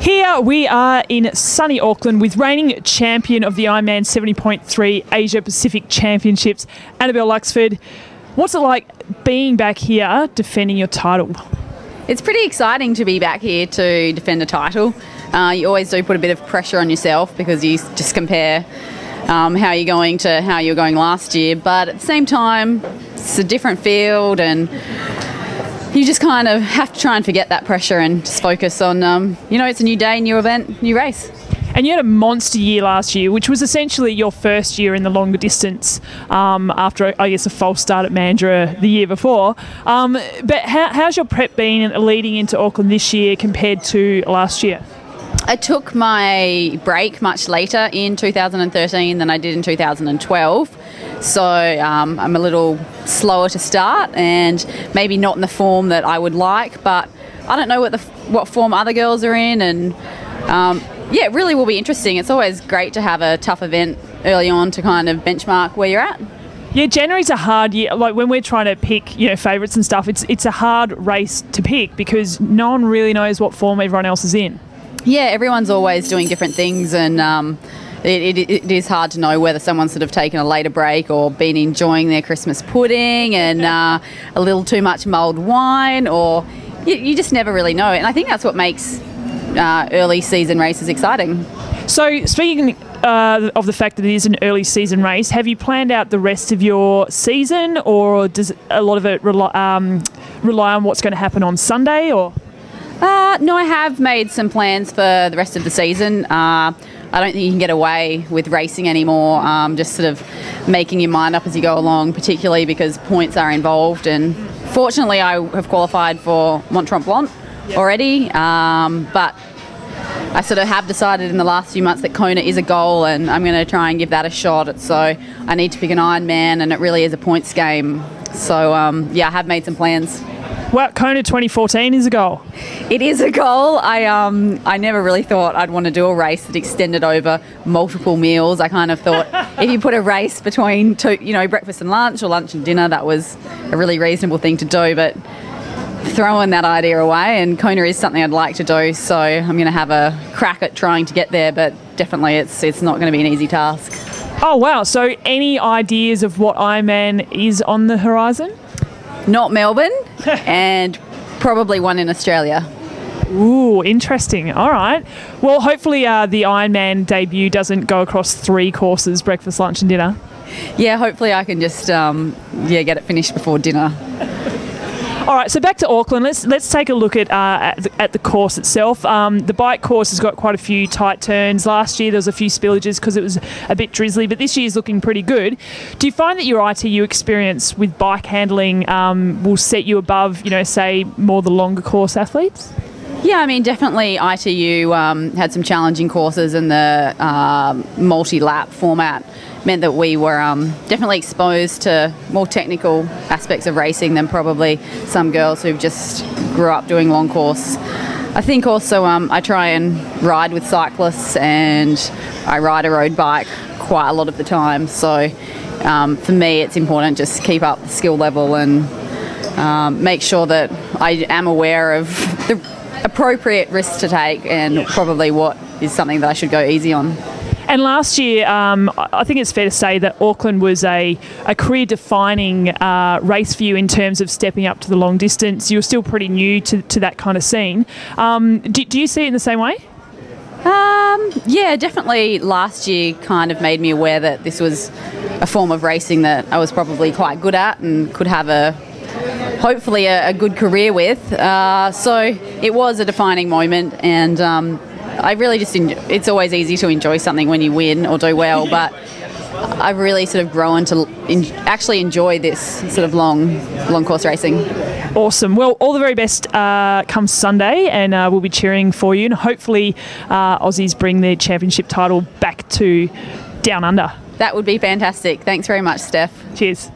Here we are in sunny Auckland with reigning champion of the Ironman 70.3 Asia Pacific Championships, Annabel Luxford. What's it like being back here defending your title? It's pretty exciting to be back here to defend a title. Uh, you always do put a bit of pressure on yourself because you just compare um, how you're going to how you were going last year. But at the same time, it's a different field and you just kind of have to try and forget that pressure and just focus on, um, you know, it's a new day, new event, new race. And you had a monster year last year, which was essentially your first year in the longer distance um, after, I guess, a false start at Mandurah the year before. Um, but how, how's your prep been leading into Auckland this year compared to last year? I took my break much later in 2013 than I did in 2012. So um, I'm a little slower to start and maybe not in the form that I would like, but I don't know what the what form other girls are in, and um, yeah, it really will be interesting. It's always great to have a tough event early on to kind of benchmark where you're at. Yeah, January's a hard year. Like when we're trying to pick, you know, favourites and stuff, it's it's a hard race to pick because no one really knows what form everyone else is in. Yeah, everyone's always doing different things, and um, it, it, it is hard to know whether someone's sort of taken a later break or been enjoying their Christmas pudding and uh, a little too much mulled wine, or you, you, just never really know. And I think that's what makes uh, early season races exciting. So, speaking uh, of the fact that it is an early season race, have you planned out the rest of your season, or does a lot of it rely, um, rely on what's going to happen on Sunday, or? Uh, no, I have made some plans for the rest of the season. Uh, I don't think you can get away with racing anymore. Um, just sort of making your mind up as you go along, particularly because points are involved. And fortunately, I have qualified for Mont Tremblant already, um, but I sort of have decided in the last few months that Kona is a goal, and I'm going to try and give that a shot. So I need to pick an Ironman, and it really is a points game. So um, yeah, I have made some plans. Well, Kona 2014 is a goal. It is a goal. I um I never really thought I'd want to do a race that extended over multiple meals. I kind of thought if you put a race between two, you know, breakfast and lunch or lunch and dinner, that was a really reasonable thing to do. But throwing that idea away, and Kona is something I'd like to do. So I'm going to have a crack at trying to get there. But definitely, it's it's not going to be an easy task. Oh wow! So any ideas of what Ironman is on the horizon? Not Melbourne, and probably one in Australia. Ooh, interesting. All right. Well, hopefully uh, the Ironman debut doesn't go across three courses breakfast, lunch, and dinner. Yeah, hopefully I can just um, yeah get it finished before dinner. All right, so back to Auckland. Let's let's take a look at uh, at, the, at, the, course itself. Um, the bike course has got quite a few tight turns. Last year there was a few spillages because it was a bit drizzly, but this year is looking pretty good. Do you find that your ITU experience with bike handling um, will set you above, you know, say more the longer course athletes? Yeah, I mean, definitely ITU um, had some challenging courses in the uh, multi lap format meant that we were um, definitely exposed to more technical aspects of racing than probably some girls who've just grew up doing long course. I think also um, I try and ride with cyclists and I ride a road bike quite a lot of the time. So um, for me, it's important just keep up the skill level and um, make sure that I am aware of the appropriate risks to take and probably what is something that I should go easy on. And last year, um, I think it's fair to say that Auckland was a, a career defining uh, race for you in terms of stepping up to the long distance. You were still pretty new to, to that kind of scene. Um, do, do you see it in the same way? Um, yeah, definitely. Last year kind of made me aware that this was a form of racing that I was probably quite good at and could have a hopefully a, a good career with. Uh, so it was a defining moment, and um, I really just enjoy, it's always easy to enjoy something when you win or do well, but I've really sort of grown to in, actually enjoy this sort of long long course racing. Awesome. Well, all the very best uh, comes Sunday, and uh, we'll be cheering for you. And hopefully, uh, Aussies bring their championship title back to down under. That would be fantastic. Thanks very much, Steph. Cheers.